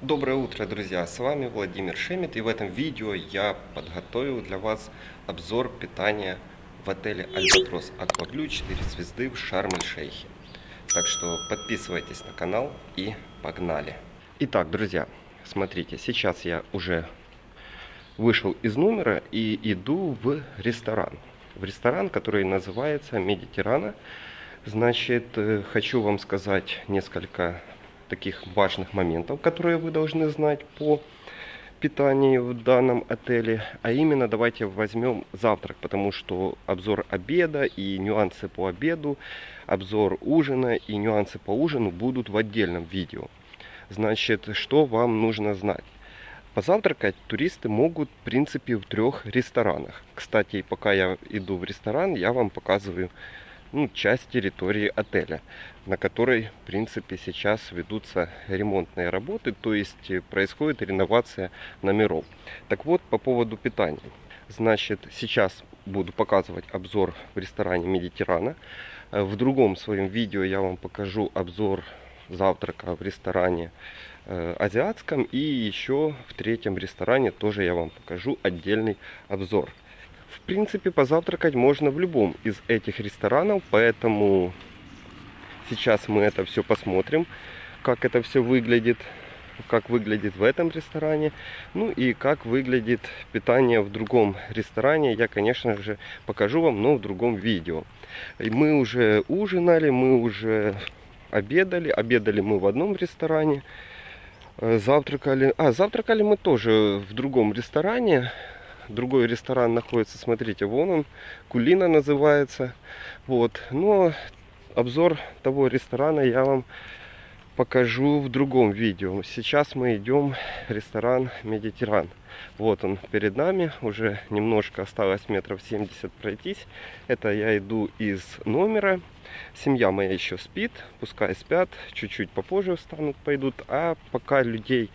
Доброе утро, друзья! С вами Владимир Шемет и в этом видео я подготовил для вас обзор питания в отеле Альбатрос Акваблю 4 звезды в Шарм-эль-Шейхе. Так что подписывайтесь на канал и погнали! Итак, друзья, смотрите, сейчас я уже вышел из номера и иду в ресторан. В ресторан, который называется Медитерана. Значит, э, хочу вам сказать несколько таких важных моментов, которые вы должны знать по питанию в данном отеле. А именно давайте возьмем завтрак, потому что обзор обеда и нюансы по обеду, обзор ужина и нюансы по ужину будут в отдельном видео. Значит, что вам нужно знать? Позавтракать туристы могут, в принципе, в трех ресторанах. Кстати, пока я иду в ресторан, я вам показываю ну, часть территории отеля, на которой, в принципе, сейчас ведутся ремонтные работы, то есть э, происходит реновация номеров. Так вот, по поводу питания. Значит, сейчас буду показывать обзор в ресторане Медитерана. Э, в другом своем видео я вам покажу обзор завтрака в ресторане э, азиатском. И еще в третьем ресторане тоже я вам покажу отдельный обзор. В принципе, позавтракать можно в любом из этих ресторанов, поэтому сейчас мы это все посмотрим, как это все выглядит, как выглядит в этом ресторане, ну и как выглядит питание в другом ресторане. Я, конечно же, покажу вам, но в другом видео. И мы уже ужинали, мы уже обедали, обедали мы в одном ресторане, э, завтракали, а завтракали мы тоже в другом ресторане, другой ресторан находится, смотрите, вон он, Кулина называется. Вот, но обзор того ресторана я вам покажу в другом видео. Сейчас мы идем в ресторан Медитеран. Вот он перед нами, уже немножко осталось метров 70 пройтись. Это я иду из номера. Семья моя еще спит, пускай спят, чуть-чуть попозже встанут, пойдут. А пока людей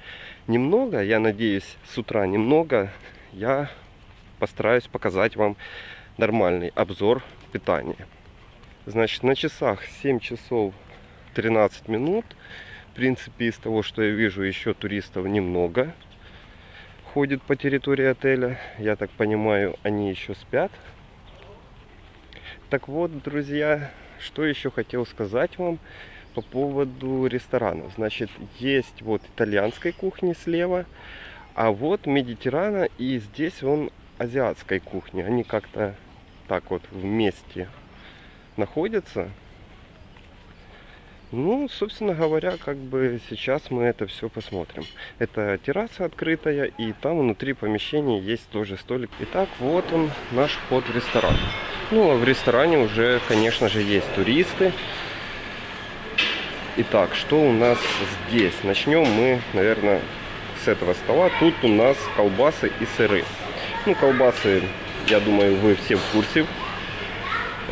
немного, я надеюсь, с утра немного, я постараюсь показать вам нормальный обзор питания. Значит, на часах 7 часов 13 минут. В принципе, из того, что я вижу, еще туристов немного ходит по территории отеля. Я так понимаю, они еще спят. Так вот, друзья, что еще хотел сказать вам по поводу ресторанов. Значит, есть вот итальянской кухни слева, а вот Медитерана, и здесь он азиатской кухни. Они как-то так вот вместе находятся. Ну, собственно говоря, как бы сейчас мы это все посмотрим. Это терраса открытая, и там внутри помещения есть тоже столик. Итак, вот он, наш вход в ресторан. Ну, а в ресторане уже, конечно же, есть туристы. Итак, что у нас здесь? Начнем мы, наверное, с этого стола. Тут у нас колбасы и сыры. Ну, колбасы, я думаю, вы все в курсе.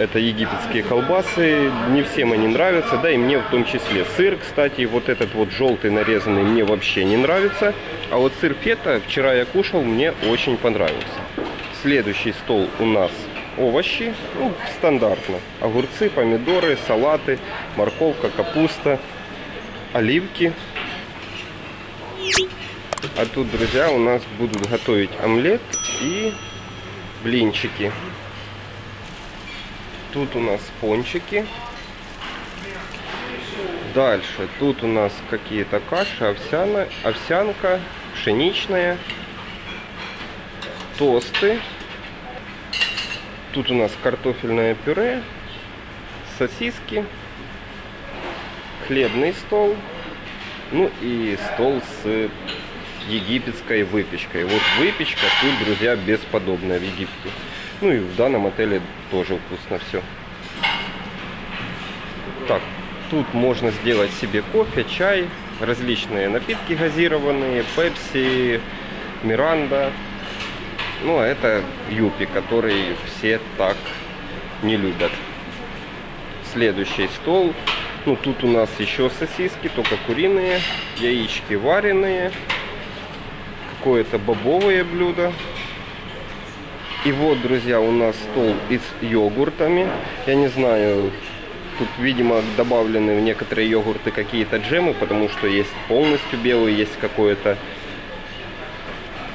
Это египетские колбасы. Не всем они нравятся, да и мне в том числе. Сыр, кстати, вот этот вот желтый нарезанный мне вообще не нравится. А вот сыр фета вчера я кушал, мне очень понравился. Следующий стол у нас овощи, ну, стандартно. Огурцы, помидоры, салаты, морковка, капуста, оливки. А тут, друзья, у нас будут готовить омлет и блинчики. Тут у нас пончики. Дальше. Тут у нас какие-то каши, овсяна, овсянка, пшеничная, тосты. Тут у нас картофельное пюре, сосиски, хлебный стол, ну и стол с египетской выпечкой. Вот выпечка тут, друзья, бесподобная в Египте. Ну и в данном отеле тоже вкусно все. Так, тут можно сделать себе кофе, чай, различные напитки газированные, пепси, миранда. Ну, а это юпи, который все так не любят. Следующий стол. Ну, тут у нас еще сосиски, только куриные, яички вареные, какое-то бобовое блюдо. И вот, друзья, у нас стол и с йогуртами. Я не знаю, тут, видимо, добавлены в некоторые йогурты какие-то джемы, потому что есть полностью белый, есть какой-то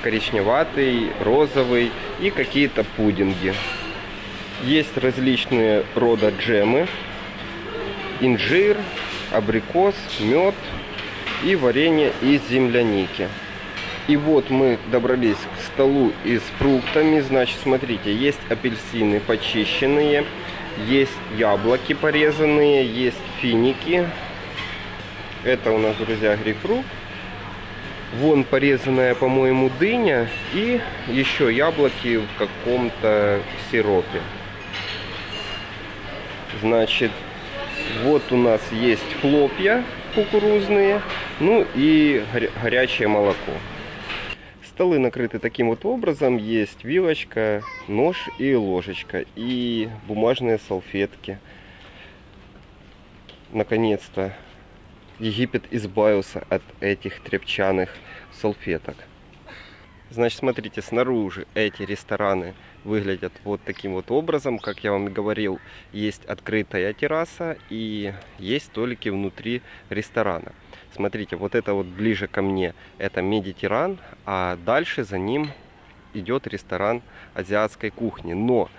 коричневатый, розовый и какие-то пудинги. Есть различные рода джемы, инжир, абрикос, мед и варенье из земляники. И вот мы добрались к столу из фруктами. Значит, смотрите, есть апельсины почищенные, есть яблоки порезанные, есть финики. Это у нас, друзья, грейпфрут. Вон порезанная, по-моему, дыня и еще яблоки в каком-то сиропе. Значит, вот у нас есть хлопья кукурузные, ну и горячее молоко. Столы накрыты таким вот образом. Есть вилочка, нож и ложечка. И бумажные салфетки. Наконец-то Египет избавился от этих тряпчаных салфеток. Значит, смотрите, снаружи эти рестораны выглядят вот таким вот образом. Как я вам говорил, есть открытая терраса и есть столики внутри ресторана. Смотрите, вот это вот ближе ко мне, это Медитеран, а дальше за ним идет ресторан азиатской кухни. Но,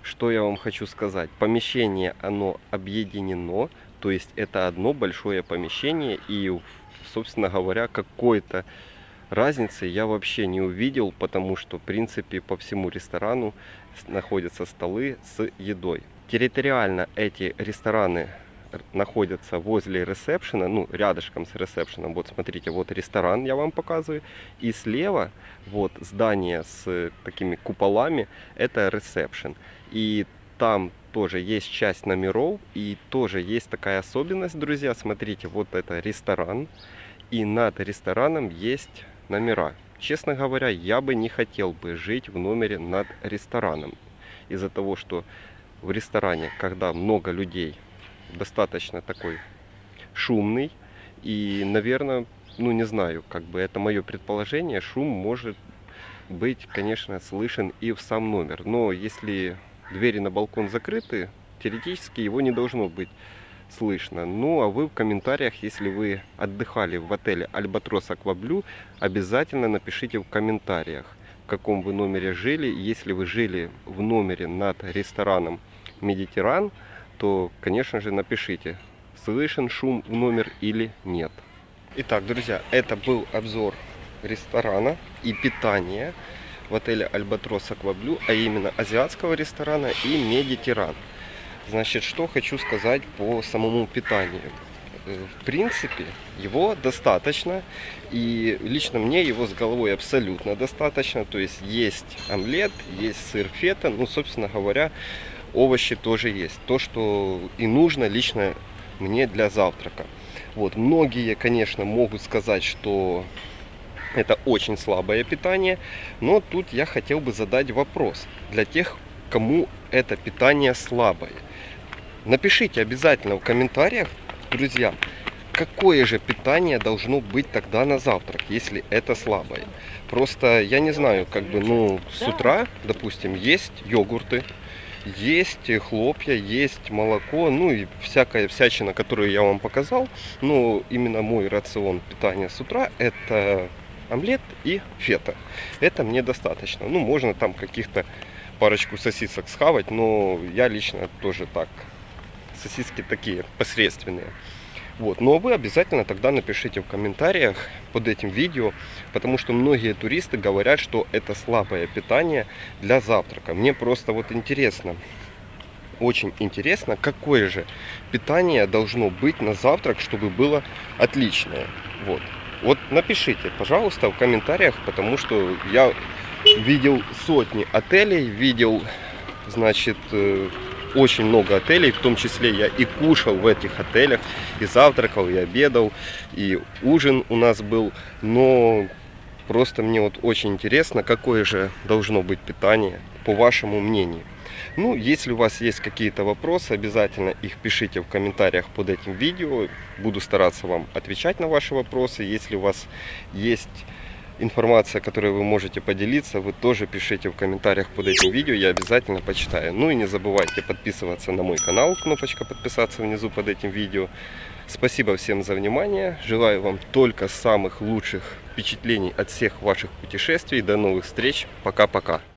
что я вам хочу сказать, помещение, оно объединено, то есть это одно большое помещение и, собственно говоря, какой-то разницы я вообще не увидел, потому что, в принципе, по всему ресторану находятся столы с едой. Территориально эти рестораны находятся возле ресепшена, ну, рядышком с ресепшеном. Вот смотрите, вот ресторан я вам показываю. И слева вот здание с такими куполами, это ресепшн. И там тоже есть часть номеров и тоже есть такая особенность, друзья. Смотрите, вот это ресторан. И над рестораном есть номера. Честно говоря, я бы не хотел бы жить в номере над рестораном. Из-за того, что в ресторане, когда много людей, достаточно такой шумный. И, наверное, ну не знаю, как бы это мое предположение, шум может быть, конечно, слышен и в сам номер. Но если двери на балкон закрыты, теоретически его не должно быть слышно. Ну, а вы в комментариях, если вы отдыхали в отеле Альбатрос Акваблю, обязательно напишите в комментариях, в каком вы номере жили. Если вы жили в номере над рестораном Медитеран, то, конечно же, напишите, слышен шум в номер или нет. Итак, друзья, это был обзор ресторана и питания в отеле Albatros Aqua Blu, а именно азиатского ресторана и Mediterranea. Значит, что хочу сказать по самому питанию. Э, в принципе, его достаточно. И лично мне его с головой абсолютно достаточно. То есть есть омлет, есть сыр фета. Ну, собственно говоря, овощи тоже есть. То, что и нужно лично мне для завтрака. Вот, многие, конечно, могут сказать, что это очень слабое питание, но тут я хотел бы задать вопрос для тех, кому это питание слабое. Напишите обязательно в комментариях, друзья, какое же питание должно быть тогда на завтрак, если это слабое. Просто я не знаю, как бы, ну, с утра, допустим, есть йогурты, есть хлопья, есть молоко, ну и всякая всячина, которую я вам показал. Но именно мой рацион питания с утра это омлет и фета. Это мне достаточно. Ну, можно там каких-то парочку сосисок схавать, но я лично тоже так сосиски такие посредственные. Вот. Но вы обязательно тогда напишите в комментариях под этим видео, потому что многие туристы говорят, что это слабое питание для завтрака. Мне просто вот интересно, очень интересно, какое же питание должно быть на завтрак, чтобы было отличное. Вот. Вот напишите, пожалуйста, в комментариях, потому что я видел сотни отелей, видел, значит, э, очень много отелей, в том числе я и кушал в этих отелях, и завтракал, и обедал, и ужин у нас был, но просто мне вот очень интересно, какое же должно быть питание, по вашему мнению. Ну, если у вас есть какие-то вопросы, обязательно их пишите в комментариях под этим видео. Буду стараться вам отвечать на ваши вопросы. Если у вас есть информация, которой вы можете поделиться, вы тоже пишите в комментариях под этим видео, я обязательно почитаю. Ну и не забывайте подписываться на мой канал, кнопочка подписаться внизу под этим видео. Спасибо всем за внимание, желаю вам только самых лучших впечатлений от всех ваших путешествий, до новых встреч, пока-пока.